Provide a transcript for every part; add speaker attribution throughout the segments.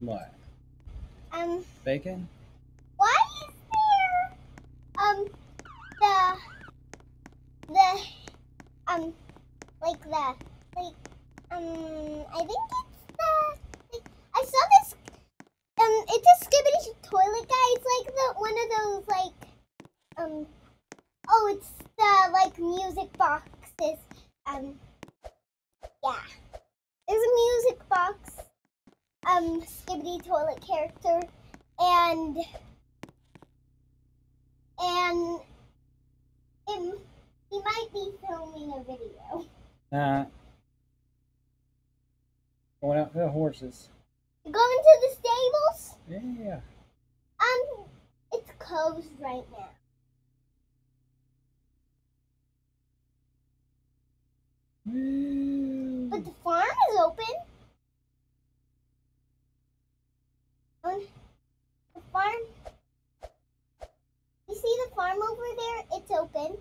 Speaker 1: What?
Speaker 2: Um,
Speaker 1: Bacon?
Speaker 2: why is there um the the um like the like um I think it's the like, I saw this um it's a Skibidi Toilet guy. It's like the one of those like um oh it's the like music boxes. Um yeah. There's a music box um Skibidi Toilet character and and him he might be filming a video.
Speaker 1: Nah. Going out to the horses.
Speaker 2: Going to the stables?
Speaker 1: Yeah.
Speaker 2: Um it's closed right now.
Speaker 1: Woo.
Speaker 2: But the farm is open. Um, the farm You see the farm over there? It's open.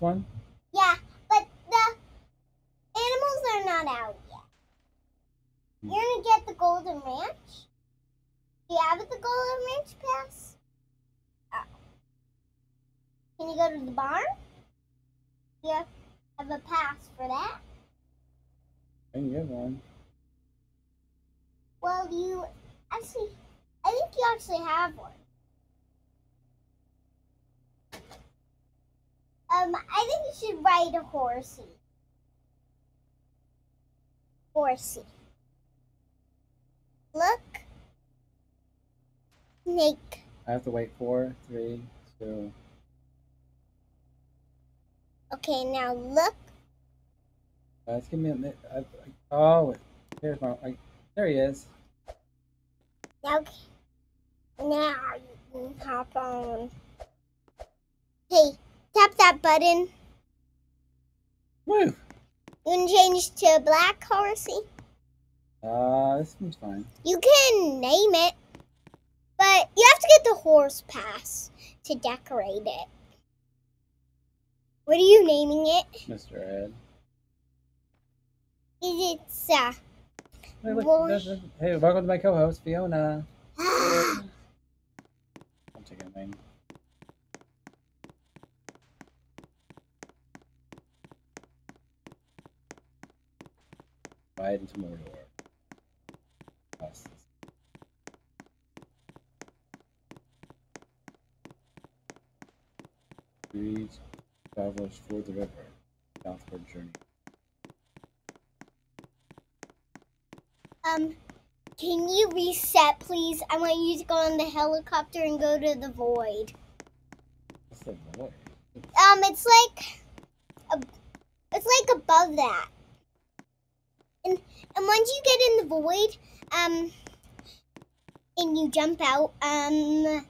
Speaker 1: One?
Speaker 2: Yeah, but the animals are not out yet. You're gonna get the Golden Ranch. Do you have the Golden Ranch pass? Oh. Can you go to the barn? You have have a pass for that.
Speaker 1: I can get one.
Speaker 2: Well, you actually, I think you actually have one. Um, I think you should ride a horsey. Horsey. Look. Snake.
Speaker 1: I have to wait four, three, two.
Speaker 2: Okay, now look.
Speaker 1: Uh, let's give me a minute. I, I, oh, here's my. I, there he is.
Speaker 2: Now, now you can hop on. Hey, tap that button.
Speaker 1: Woo!
Speaker 2: You can change to a black horsey.
Speaker 1: Uh, this one's fine.
Speaker 2: You can name it, but you have to get the horse pass to decorate it. What are you naming it?
Speaker 1: Mr. Ed.
Speaker 2: Is it uh,
Speaker 1: Hey, look,
Speaker 2: Boy.
Speaker 1: there's- there's- hey, welcome to my co-host, Fiona. I'm taking a name. Ride into Mordor. Read travelers for the river, southward journey.
Speaker 2: um? Can you reset, please? I want you to go on the helicopter and go to the void.
Speaker 1: What's the voice?
Speaker 2: Um, it's like, a, it's like above that. And and once you get in the void, um, and you jump out, um,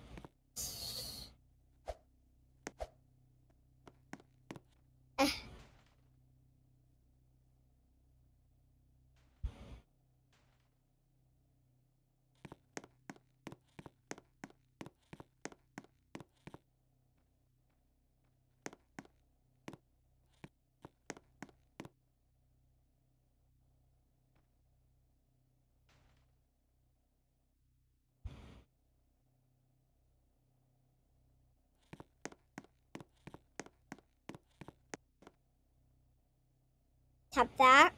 Speaker 2: tap that.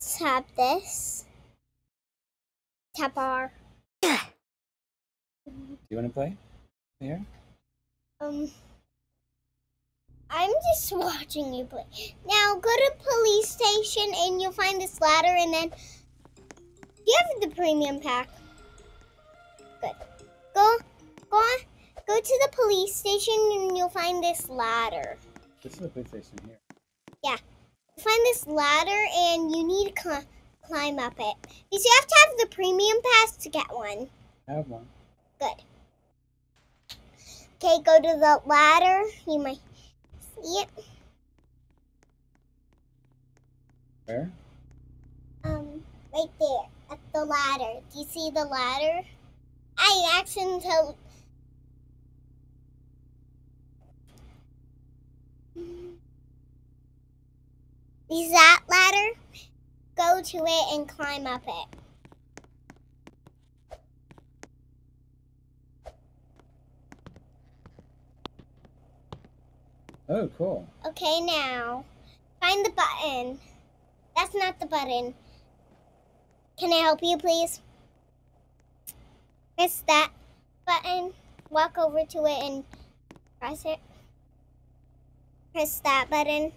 Speaker 2: Tap this. Tap R.
Speaker 1: Do you want to play? Here?
Speaker 2: Um, I'm just watching you play. Now go to police station and you'll find this ladder and then give have the premium pack. Good. Go, go on, go to the police station and you'll find this ladder.
Speaker 1: This is a police station here. Yeah.
Speaker 2: Find this ladder and you need to cl- climb up it. Because you have to have the premium pass to get one.
Speaker 1: I have one.
Speaker 2: Good. Okay, go to the ladder. You might see it.
Speaker 1: Where?
Speaker 2: Um, right there at the ladder. Do you see the ladder? I accidentally. Is that ladder? go to it and climb up it.
Speaker 1: Oh, cool.
Speaker 2: Okay, now find the button. That's not the button. Can I help you, please? Press that button. Walk over to it and press it. Press that button.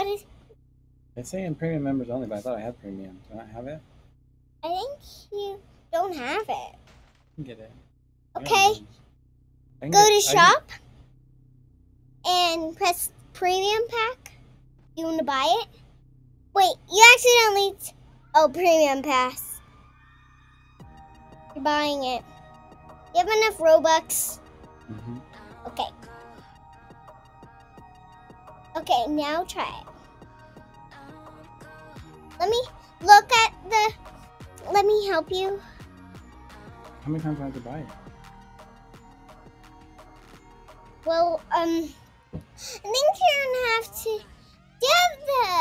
Speaker 2: What is?
Speaker 1: It's saying premium members only, but I thought I had premium. Do I not have it?
Speaker 2: I think you don't have it.
Speaker 1: Get it.
Speaker 2: Okay.
Speaker 1: it. I can
Speaker 2: Go
Speaker 1: get-
Speaker 2: to
Speaker 1: I can-
Speaker 2: shop and press premium pack. You want to buy it? Wait, you accidentally. T- oh, premium pass. You're buying it. You have enough Robux.
Speaker 1: Mhm.
Speaker 2: Okay. Okay, now try it. Let me look at the. Let me help you.
Speaker 1: How many times do I have to buy it?
Speaker 2: Well, um, I think you're gonna have to. Do you the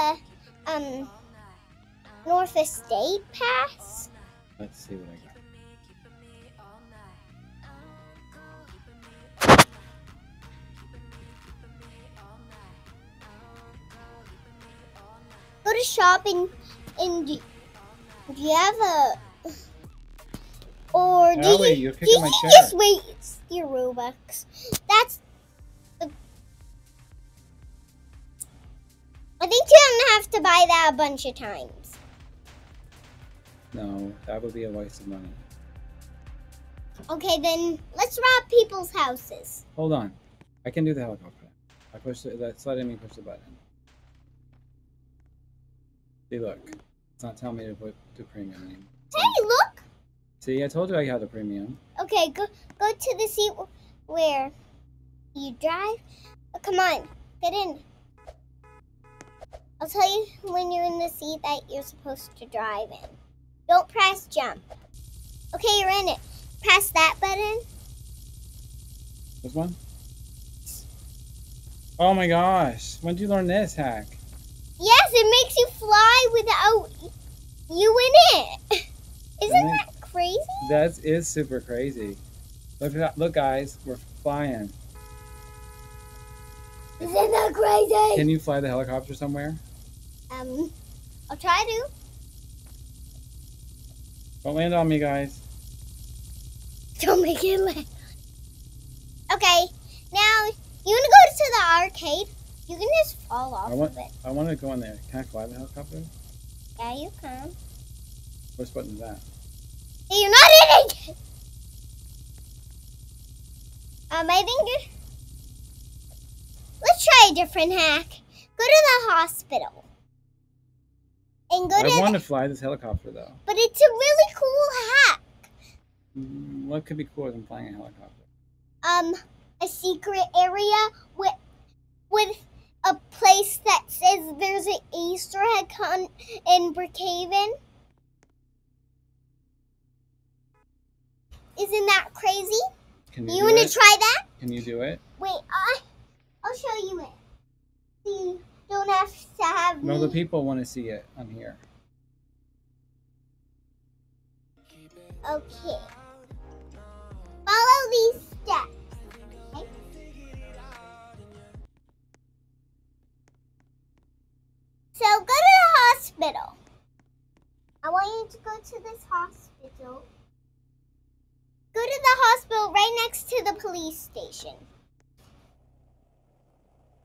Speaker 2: um North Estate pass?
Speaker 1: Let's see what I got.
Speaker 2: Go to shop and and do, you have a or do
Speaker 1: Ellie,
Speaker 2: you, do you just waste your Robux? That's. The, I think you're gonna have to buy that a bunch of times.
Speaker 1: No, that would be a waste of money.
Speaker 2: Okay, then let's rob people's houses.
Speaker 1: Hold on. I can do the helicopter. I push the, that's letting me push the button. See, look. It's not telling me to put to premium anymore.
Speaker 2: Hey, look.
Speaker 1: See, I told you I had a premium.
Speaker 2: Okay, go go to the seat where you drive. Oh, come on, get in. I'll tell you when you're in the seat that you're supposed to drive in. Don't press jump. Okay, you're in it. Press that button.
Speaker 1: This one? Oh my gosh. When did you learn this hack?
Speaker 2: Yes, it makes you fly without you in it. Isn't
Speaker 1: Really?
Speaker 2: that crazy?
Speaker 1: That is super crazy. Look at that. Look, guys. We're flying.
Speaker 2: Isn't that crazy?
Speaker 1: Can you fly the helicopter somewhere?
Speaker 2: Um, I'll try to.
Speaker 1: Don't land on me, guys.
Speaker 2: Don't make it land. Okay, now you wanna go to the arcade? You can just fall off
Speaker 1: I want-
Speaker 2: of it.
Speaker 1: I want to go in there. Can I fly the helicopter?
Speaker 2: Yeah, you can.
Speaker 1: Which button is that?
Speaker 2: Hey, you're not in it. Um, I think. you- Let's try a different hack. Go to the hospital. And go to.
Speaker 1: I want
Speaker 2: the-
Speaker 1: to fly this helicopter, though.
Speaker 2: but it's a really cool hack.
Speaker 1: Mm, What could be cooler than flying a helicopter?
Speaker 2: um a secret area with with a place that says there's an Easter egg hunt in Brookhaven. Isn't that crazy?
Speaker 1: Can you,
Speaker 2: You want to try that?
Speaker 1: Can you do it?
Speaker 2: Wait, I I'll show you it. You don't have to have
Speaker 1: No,
Speaker 2: me.
Speaker 1: the people want to see it I'm here.
Speaker 2: Okay. Hospital. Go to the hospital right next to the police station.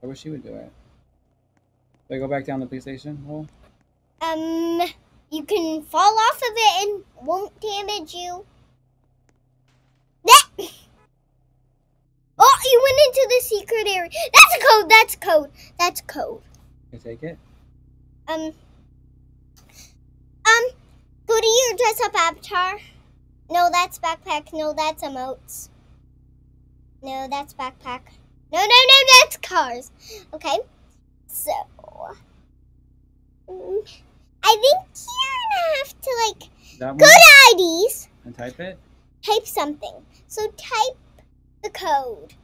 Speaker 1: I wish you would do it. Do I go back down the police station hole?
Speaker 2: Um, you can fall off of it and won't damage you. That- Oh, you went into the secret area. That's a code. That's code. That's code.
Speaker 1: Can I take it?
Speaker 2: Um, dress up Avatar. No, that's backpack. No, that's emotes. No, that's backpack. No, no, no, that's cars. Okay, so mm, I think you're gonna have to like
Speaker 1: good
Speaker 2: go to IDs
Speaker 1: and type it.
Speaker 2: Type something. So type the code.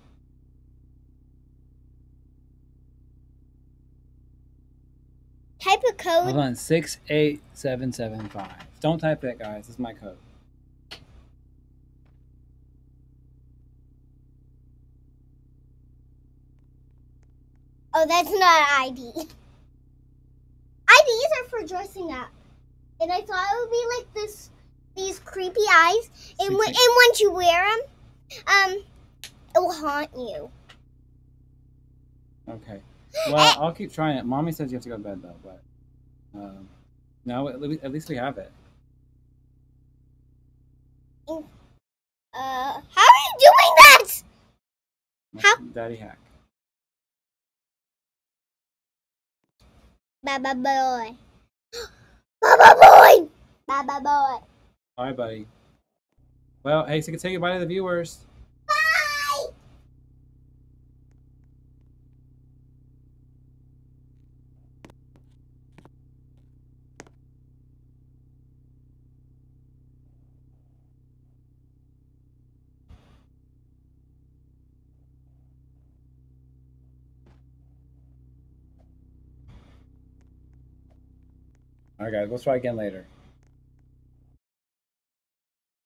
Speaker 2: Type a code.
Speaker 1: Hold on, six eight seven seven five. Don't type that, guys. This is my code.
Speaker 2: Oh, that's not ID. IDs are for dressing up. And I thought it would be like this, these creepy eyes. And, when, and once you wear them, um, it will haunt you.
Speaker 1: Okay. Well, I'll keep trying it. Mommy says you have to go to bed though, but um, no, at least we have it.
Speaker 2: Uh, how are you doing that? How-
Speaker 1: Daddy hack.
Speaker 2: Baba boy. Baba boy. Baba boy.
Speaker 1: All right, buddy. Well, hey, so you can say goodbye to the viewers. All right, guys. We'll try again later.